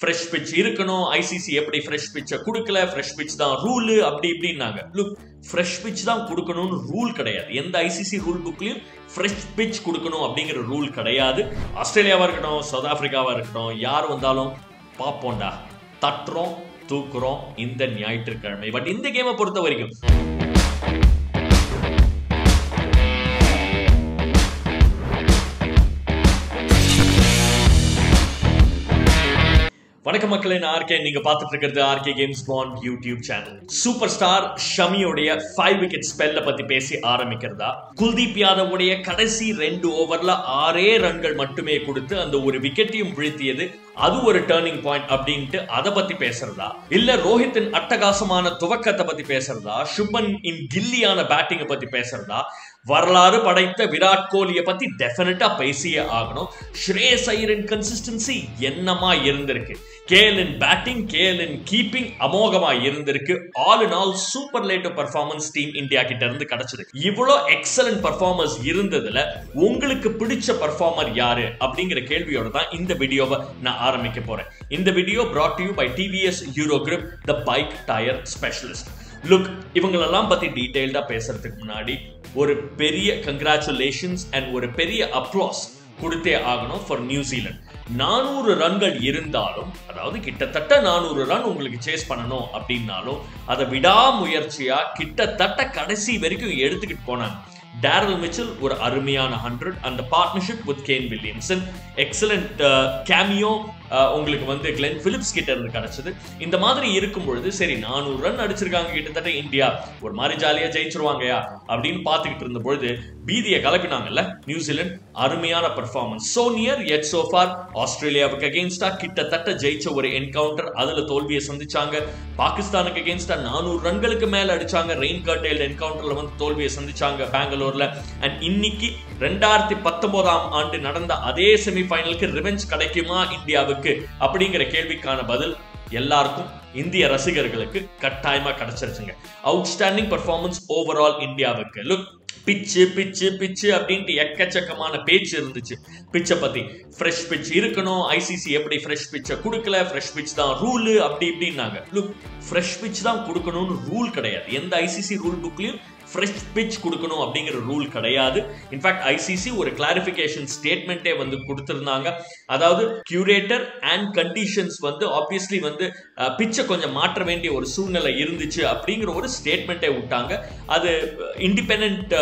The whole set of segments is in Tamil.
ஃப்ரெஷ் பிச் இருக்கணும். ஐசிசி எப்படி ஃப்ரெஷ் பிச்சை கொடுக்கல? ஃப்ரெஷ் பிச் தான் ரூல் அப்படி இப்படின்னாங்க. லுக் ஃப்ரெஷ் பிச் தான் கொடுக்கணும்னு ரூல் கிடையாது. எந்த ஐசிசி ரூல் புக்லையும் ஃப்ரெஷ் பிச் கொடுக்கணும் அப்படிங்கிற ரூல் கிடையாது. ஆஸ்திரேலியாவாக இருக்கட்டும் சவுத் ஆஃப்ரிக்காவாக இருக்கட்டும் யார் வந்தாலும் பார்ப்போம்டா. தட்டுறோம் தூக்குறோம் இந்த ஞாயிற்றுக்கிழமை. பட் இந்த கேமை பொறுத்த வரைக்கும் வணக்கம் மக்களே நான் ஆர்கே. நீங்க பார்த்துட்டு இருக்கிறது RK games band YouTube channel super star ஷமியோடைய five wicket ஸ்பெல்ல பத்தி பேசி ஆரம்பிக்கிறதா? குல்தீப் யாதவ் உடைய கடைசி ரெண்டு ஓவர்ல ஆறே ரன்கள் மட்டுமே கொடுத்து அந்த ஒரு விக்கெட்டையும் வீழ்த்தியது. அது ஒரு டேர்னிங் பாயிண்ட் அப்படின்ட்டு அதை பத்தி பேசுறதா? இல்ல ரோஹித்தின் அட்டகாசமான துவக்கத்தை பத்தி பேசுறதா? சுபன் இன் கில்லியான பேட்டிங்கை பத்தி பேசுறதா? வரலாறு படைத்த விராட் கோலியை பத்தி டெஃபினட்டா பேசியே ஆகணும். ஸ்ரேஸ் ஐயரின் கன்சிஸ்டன்சி என்னமா இருந்திருக்கு? கேஎல்என் பேட்டிங் கேஎல்என் கீப்பிங் அமோகமா இருந்திருக்கு. ஆல் இன் ஆல் சூப்பர் லேட்டோ பர்ஃபார்மன்ஸ் டீம் இந்தியா கிட்ட இருந்து கிடைச்சது இவ்வளோ எக்ஸலன்ட் பர்ஃபார்மன்ஸ் இருந்ததுல உங்களுக்கு பிடிச்ச பர்ஃபார்மர் யாரு? அப்படிங்கிற கேள்வியோட தான் இந்த வீடியோவை நான் ஆரம்பிக்க போறேன். இந்த video brought you by TVS Euro grip the bike tyre specialist look இவங்களெல்லாம் பத்தி டீட்டெயில்டாக பேசுறதுக்கு முன்னாடி ஒரு பெரிய கங்க்ராச்சுலேஷன்ஸ் அண்ட் ஒரு பெரிய அப்ளாஸ் கொடுத்தே ஆகணும் ஃபார் நியூசிலாந்து நானூறு ரன்கள் இருந்தாலும் அதாவது கிட்டத்தட்ட நானூறு ரன் உங்களுக்கு சேஸ் பண்ணணும் அப்படின்னாலும் அதை விடாமுயற்சியா கிட்டத்தட்ட கடைசி வரைக்கும் எடுத்துக்கிட்டு போனாங்க. டேரல் மிச்சல் ஒரு அருமையான ஹண்ட்ரட் அந்த partnership with Kane Williamson excellent cameo உங்களுக்கு வந்து கிளென் பிலிப்ஸ் கிட்ட இருந்து கிடைச்சது. இந்த மாதிரி இருக்கும் பொழுது சரி நானூறு ரன் அடிச்சிருக்காங்க கிட்டத்தட்ட இந்தியா. ஒரு மாதிரி ஜாலியா ஜெயிச்சிருவாங்கயா? அப்படின்னு பார்த்துக்கிட்டு இருந்த பொழுது பீதியை கலப்பினாங்கல்ல நியூசிலாந்து அருமையான performance so near yet so far ஆஸ்திரேலியாவுக்கு அகேன்ஸ்டா கிட்டத்தட்ட ஜெயிச்ச ஒரு என்கவுண்டர் அதுல தோல்வியை சந்திச்சாங்க. பாகிஸ்தானுக்கு அகேன்ஸ்டா நானூறு ரன்களுக்கு மேல அடிச்சாங்க. ரெயின் கர்டேல் என்கவுண்டர்ல வந்து தோல்வியை சந்திச்சாங்க பெங்களூர்ல. அண்ட் இன்னைக்கு ரெண்டாயிரத்தி பத்தொன்பதாம் ஆண்டு நடந்த அதே செமிஃபைனலுக்கு ரிவெஞ்ச் கிடைக்குமா இந்தியாவுக்கு? அப்படிங்கிற கேள்விக்கான பதில் எல்லாருக்கும் இந்திய ரசிகர்களுக்கு கட்டாயமா கிடைச்சிருச்சுங்க. அவுட்ஸ்டாண்டிங் பர்ஃபார்மன்ஸ் ஓவரால் இந்தியாவுக்கு. லுக் பிச்சு பிச்சு பிச்சு அப்படின்ட்டு எக்கச்சக்கமான பேச்சு இருந்துச்சு. பிச்சை பத்தி. ஃப்ரெஷ் பிச் இருக்கணும். ஐசிசி எப்படி ஃப்ரெஷ் பிச்சை கொடுக்கல? ஃப்ரெஷ் பிச் தான் ரூல் அப்படி இப்படின்னாங்க. லுக் ஃப்ரெஷ் பிச் தான் கொடுக்கணும்னு ரூல் கிடையாது. எந்த ஐசிசி ரூல் புக்லயும் ஃப்ரெஷ் பிச் கொடுக்கணும் அப்படிங்கிற ரூல் கிடையாது. இன்ஃபேக்ட் ஐசிசி ஒரு கிளாரிஃபிகேஷன் ஸ்டேட்மெண்ட்டே வந்து கொடுத்துருந்தாங்க. அதாவது கியூரேட்டர் அண்ட் கண்டிஷன்ஸ் வந்து ஆப்வியஸ்லி வந்து பிச்சை கொஞ்சம் மாற்ற வேண்டிய ஒரு சூழ்நிலை இருந்துச்சு அப்படிங்கிற ஒரு ஸ்டேட்மெண்ட்டே விட்டாங்க. அது இண்டிபெண்ட்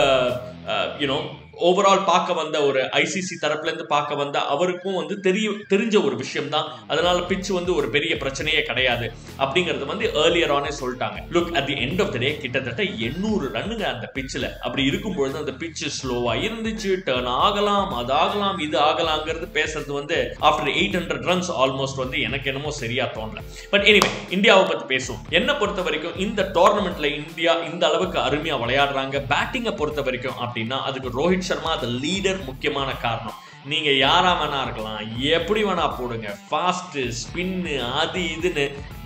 யூனோ ஓவரால் பார்க்க வந்த ஒரு ஐசிசி தரப்புல இருந்து பார்க்க வந்த அவருக்கும் வந்து தெரிய தெரிஞ்ச ஒரு விஷயம் தான் அதனால பிச் வந்து ஒரு பெரிய பிரச்சனையே கிடையாது. அப்படிங்கிறது வந்து ஏர்லியர் ஆனே சொல்லிட்டாங்க. Look at the end of the day கிட்டத்தட்ட எண்ணூறு ரன்னுங்க அந்த பிச்சில் அப்படி இருக்கும்பொழுது அந்த பிச்சு ஸ்லோவாக இருந்துச்சு டர்ன் ஆகலாம் அது ஆகலாம் இது ஆகலாங்கிறது பேசுறது வந்து after eight hundred runs almost வந்து எனக்கு என்னமோ சரியா தோணல. பட் எனிவே இந்தியாவை பத்தி பேசுவோம். என்ன பொறுத்த வரைக்கும் இந்த டோர்னமெண்ட்ல இந்தியா இந்த அளவுக்கு அருமையா விளையாடுறாங்க. பேட்டிங்கை பொறுத்த வரைக்கும் அப்படின்னா அதுக்கு ரோஹித் சர்மா அந்த லீடர் முக்கியமான காரணம். நீங்க யாரா வேணா இருக்கலாம் எப்படி வேணா போடுங்க. ஃபாஸ்ட் ஸ்பின்னு அது இதுன்னு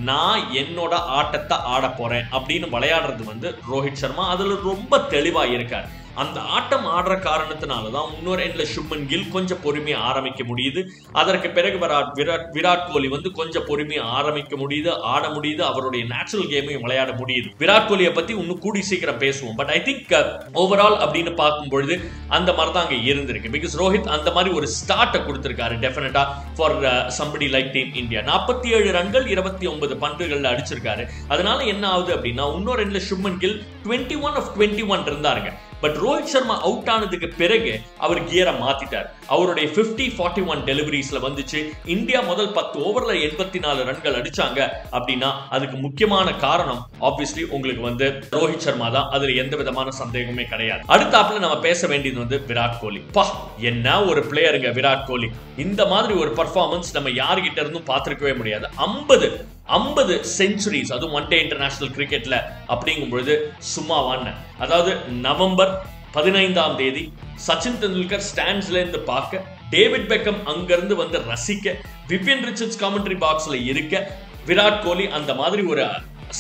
நான் என்னோட ஆட்டத்தை ஆட போறேன் அப்படின்னு விளையாடுறது வந்து ரோஹித் சர்மா அதுல ரொம்ப தெளிவா இருக்கார். அந்த ஆட்டம் ஆடுற காரணத்தினால தான் இன்னொரு எண்ட்ல சுப்மன் கில் கொஞ்சம் பொறுமையை ஆரம்பிக்க முடியுது. அதற்கு பிறகு விராட் விராட் விராட் கோலி வந்து கொஞ்சம் பொறுமையாக ஆரம்பிக்க முடியுது ஆட முடியுது அவருடைய நேச்சுரல் கேமையும் விளையாட முடியுது. விராட் கோலியை பத்தி இன்னும் கூடி சீக்கிரம் பேசுவோம். பட் ஐ திங்க் ஓவரால் அப்படின்னு பார்க்கும் பொழுது அந்த மாதிரி தான் அங்கே இருந்திருக்கு. பிகாஸ் ரோஹித் அந்த மாதிரி ஒரு ஸ்டார்ட்டை கொடுத்திருக்காரு டெஃபினட்டா for somebody like team India நாற்பத்தி ஏழு ரன்கள் இருபத்தி ஒன்பது பந்துகள்ல அடிச்சிருக்காரு. அதனால என்ன ஆகுது அப்படின்னா இன்னொரு ரெண்டுல Shubman Gill twenty one of twenty one இருந்தாருங்க. பட் ரோஹித் சர்மா அவுட் ஆனதுக்கு பிறகு அவர் கியரை மாத்திட்டார். அவருடைய பிப்டி ஃபார்ட்டி ஒன் டெலிவரிஸ்ல வந்துச்சு. இந்தியா முதல் பத்து ஓவர்ல எண்பத்தி நாலு ரன்கள் அடிச்சாங்க அப்படின்னா அதுக்கு முக்கியமான காரணம் ஆப்வியஸ்லி உங்களுக்கு வந்து ரோஹித் சர்மா தான். அதுல எந்த விதமான சந்தேகமே கிடையாது. அடுத்தாப்புல நம்ம பேச வேண்டியது வந்து விராட் கோலி. பா என்ன ஒரு பிளேயருங்க விராட் கோலி. இந்த மாதிரி ஒரு பர்ஃபார்மன்ஸ் நம்ம யார்கிட்ட இருந்தும் பார்த்துருக்கவே முடியாது. ஐம்பது ஐம்பது செஞ்சுரிஸ் அதுவும் ஒன் டே இன்டர்நேஷனல் கிரிக்கெட்ல அப்படிங்கும் பொழுது சும்மாவான அதாவது நவம்பர் பதினைந்தாம் தேதி சச்சின் தெண்டுல்கர் ஸ்டாண்ட்ஸ்ல இருந்து பார்க்க டேவிட் பெக்கம் அங்கிருந்து வந்து ரசிக்க விபின் ரிச்சர்ட்ஸ் காமெண்ட்ரி பாக்ஸ்ல இருக்க விராட் கோலி அந்த மாதிரி ஒரு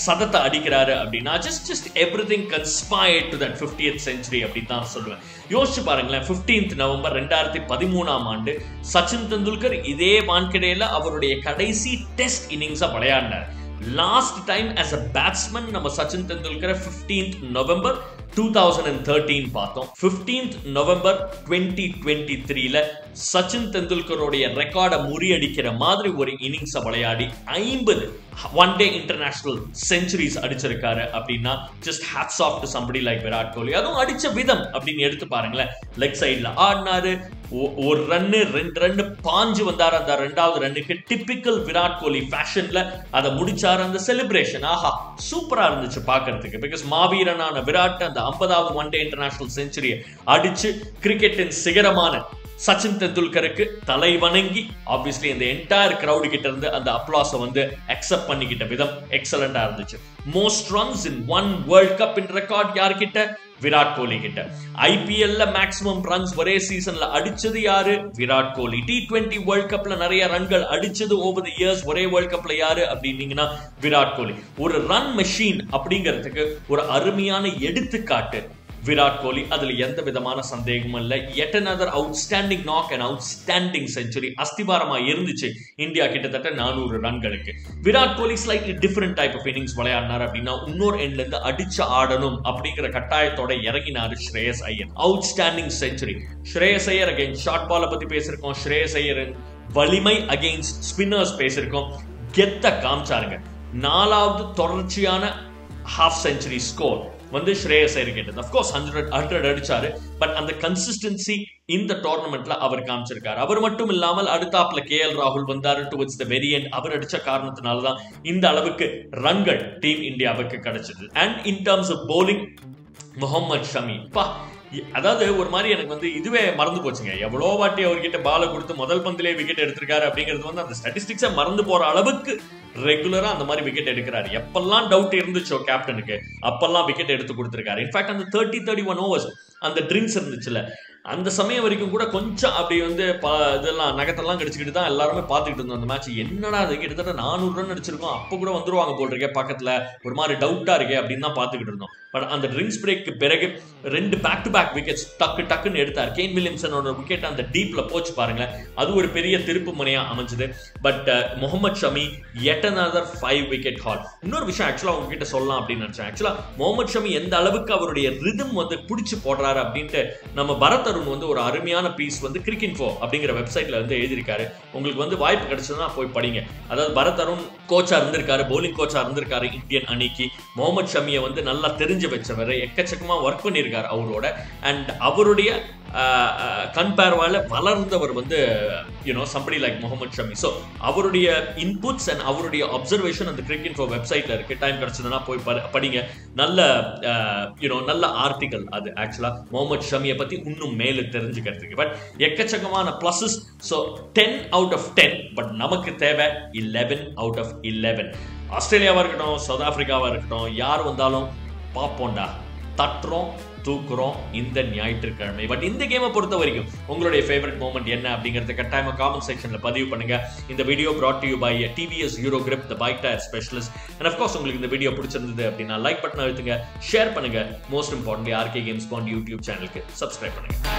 சதத்தை அடிக்கிறாரு அப்படின்னா just just everything conspire to that fiftieth century அப்படின்னு தான் சொல்லுவேன். யோசிச்சு பாருங்களேன் ஃபிஃப்டீன்த் நவம்பர் ரெண்டாயிரத்தி பதிமூணாம் ஆண்டு சச்சின் தெண்டுல்கர் இதே வான்கிடையில அவருடைய கடைசி டெஸ்ட் இன்னிங்ஸா விளையாடினார். Last time as a batsman நம்ம Sachin தெண்டுல்கரை fifteenth November two thousand and thirteen பார்த்தோம். ஃபிஃப்டீன்த் நவம்பர் டுவெண்ட்டி டுவெண்ட்டி த்ரீல சச்சின் தெண்டுல்கருடைய ரெக்கார்டை முறியடிக்கிற மாதிரி ஒரு இன்னிங்ஸை விளையாடி ஐம்பது ஒன் டே இன்டர்நேஷனல் செஞ்சுரிஸ் அடிச்சிருக்காரு அப்படின்னா just hats off to somebody like Virat Kohli அதுவும் அடிச்ச விதம் அப்படின்னு எடுத்து பாருங்களேன். லெக் சைடில் ஆடினாரு ஒரு ரன்னு ரெண்டு ரன்னு பாஞ்சு வந்தார் அந்த ரெண்டாவது ரன்னுக்கு. டிப்பிக்கல் விராட் கோலி ஃபேஷன்ல அதை முடிச்சார் அந்த செலிப்ரேஷன் ஆஹா சூப்பரா இருந்துச்சு பாக்குறதுக்கு பிகாஸ் மாவீரனான விராட் அந்த ஐம்பதாவது ஒன் டே இன்டர்நேஷனல் செஞ்சுரியை அடிச்சு கிரிக்கெட்டின் சிகரமான சச்சின் தெண்டுல்கருக்கு தலை வணங்கி ஆப்வியஸ்லி இந்த என்டையர் கிரவுடு கிட்ட இருந்து அந்த அப்ளாஸை வந்து அக்செப்ட் பண்ணிக்கிட்ட விதம் எக்ஸலண்டா இருந்துச்சு. Most runs in one world cup in record யார்கிட்ட? விராட் கோலி கிட்ட. ஐபிஎல்ல மேக்ஸிமம் ரன்ஸ் ஒரே சீசன்ல அடிச்சது யாரு? Virat Kohli. T twenty world கப்ல நிறைய ரன்கள் அடிச்சது ஓவர் தி இயர்ஸ் ஒரே வேர்ல்ட் கப்ல யாரு அப்படின்னீங்கன்னா விராட் கோலி. ஒரு ரன் மெஷின் அப்படிங்கிறதுக்கு ஒரு அருமையான எடுத்துக்காட்டு விராட் கோலி அதுல எந்த விதமான சந்தேகமும் இல்லை. Yet another outstanding knock and outstanding century அஸ்திபாரமா இருந்துச்சு இந்தியா கிட்டத்தட்ட நானூறு ரன்களுக்கு. Virat Kohli slightly different type of innings விளையாடினார் அப்படின்னா இன்னொரு எண்ட்ல இருந்து அடிச்சு ஆடணும் அப்படிங்கிற கட்டாயத்தோட இறங்கினாரு Shreyas Iyer. Outstanding century Shreyas Iyer again short பால பத்தி பேசியிருக்கோம். ஸ்ரேயஸ் ஐயரின் வலிமை அகைன்ஸ்ட் ஸ்பின்னர்ஸ் பேசியிருக்கோம். கெத்த காமிச்சாருங்க. நாலாவது தொடர்ச்சியான ஹாஃப் செஞ்சுரி ஸ்கோர் வந்து ஸ்ரேயஸ் ஐயர் கேட்டது. அஃப்கோர்ஸ் ஹண்ட்ரட் ஹண்ட்ரட் அடிச்சாரு. பட் அந்த கன்சிஸ்டன்சி இந்த டோர்னமெண்ட்ல அவர் காமிச்சிருக்காரு. அவர் மட்டும் இல்லாமல் அடுத்தாப்ல கே எல் ராகுல் வந்தாரு டுவர்ட்ஸ் த வெரி எண்ட் அவர் அடிச்ச காரணத்தினால தான் இந்த அளவுக்கு ரன்கள் டீம் இந்தியாவுக்கு கிடைச்சது. And in terms of bowling Mohammed Shami. பா அதாவது ஒரு மாதிரி எனக்கு வந்து இதுவே மறந்து போச்சுங்க. எவ்வளோ வாட்டி அவர்கிட்ட பாலை கொடுத்து முதல் பந்திலே விக்கெட் எடுத்திருக்காரு அப்படிங்கிறது வந்து அந்த ஸ்டாட்டிஸ்டிக்ஸை மறந்து போற அளவுக்கு ரெகுலரா அந்த மாதிரி விக்கெட் எடுக்கிறாரு. எப்பெல்லாம் டவுட் இருந்துச்சோ கேப்டனுக்கு அப்பெல்லாம் விக்கெட் எடுத்து கொடுத்துருக்காரு. இன்ஃபேக்ட் அந்த தேர்ட்டி தேர்ட்டி ஒன் ஓவர்ஸ் அந்த ட்ரிங்க்ஸ் இருந்துச்சுல்ல அந்த சமயம் வரைக்கும் கூட கொஞ்சம் அப்படி வந்து பா இதெல்லாம் நகத்தெல்லாம் கிடச்சிக்கிட்டு தான் எல்லாருமே பார்த்துக்கிட்டு இருந்தோம். அந்த மேட்ச் என்னடா அது கிட்டத்தட்ட நானூறு ரன் அடிச்சிருக்கோம். அப்போ கூட வந்துருவாங்க போல் இருக்கே பக்கத்தில். ஒரு மாதிரி டவுட்டாக இருக்கே அப்படின்னு தான் பார்த்துக்கிட்டு இருந்தோம். பட் அந்த ட்ரிங்க்ஸ் பிரேக்கு பிறகு ரெண்டு பேக் டு பேக் விக்கெட்ஸ் டக்கு டக்குன்னு எடுத்தார். கேன் வில்லியம்சனோட விக்கெட் அந்த டீப்பில் போச்சு பாருங்களேன். அது ஒரு பெரிய திருப்பு முனையாக அமைஞ்சது. But Mohammed Shami yet another five wicket haul இன்னொரு விஷயம் ஆக்சுவலாக உங்ககிட்ட சொல்லலாம் அப்படின்னு நினச்சேன். ஆக்சுவலாக முகமது ஷமி எந்த அளவுக்கு அவருடைய ரிதம் வந்து பிடிச்சி போடுறாரு அப்படின்ட்டு நம்ம பரத் அருண் வந்து ஒரு அருமையான பீஸ் வந்து கிரிக்கின்ஃபோ அப்படிங்கிற வெப்சைட்ல வந்து எழுதியிருக்காரு. உங்களுக்கு வந்து வாய்ப்பு கிடைச்சதுன்னா போய் படிங்க. அதாவது பரத் அருண் கோச்சா இருந்திருக்காரு போலிங் கோச்சா இருந்திருக்காரு இந்தியன் அணிக்கு. முகமது ஷமியை வந்து நல்லா தெரிஞ்சு வச்சவர் எக்கச்சக்கமா ஒர்க் பண்ணியிருக்காரு அவரோட. அண்ட் அவருடைய கன்பேர்வால வளர்ந்தவர் வந்து you know somebody like Mohammed Shami so அவருடைய இன்புட்ஸ் அண்ட் அவருடைய அப்சர்வேஷன் அந்த கிரிக்கெட் ஃபோ வெப்சைட்ல இருக்கு. டைம் கிடைச்சதுன்னா போய் ப- படிங்க. நல்ல யூனோ நல்ல ஆர்டிகல் அது ஆக்சுவலா முகமது ஷமியை பத்தி இன்னும் மேலே தெரிஞ்சுக்கிறதுக்கு. பட் எக்கச்சக்கமான pluses so ten out of ten but நமக்கு தேவை இலெவன் அவுட் ஆஃப் இலெவன் ஆஸ்திரேலியாவாக இருக்கட்டும் சவுத் ஆஃப்ரிக்காவாக இருக்கட்டும் யார் வந்தாலும் பார்ப்போண்டா தட்டுறோம் தூக்குறோம் இந்த ஞாயிற்றுக்கிழமை. பட் இந்த கேமை பொறுத்த வரைக்கும் உங்களுடைய ஃபேவரட் மூமெண்ட் என்ன அப்படிங்கறத கட்டாயமா காமெண்ட் செக்ஷன்ல பதிவு பண்ணுங்க. இந்த video brought you by TVS Euro grip the bike tyre specialist and of course உங்களுக்கு இந்த வீடியோ பிடிச்சிருந்தது அப்படின்னா லைக் பட்டன் அழுத்துங்க ஷேர் பண்ணுங்க. Most important RK games band YouTube சேனலுக்கு சப்ஸ்கிரைப் பண்ணுங்க.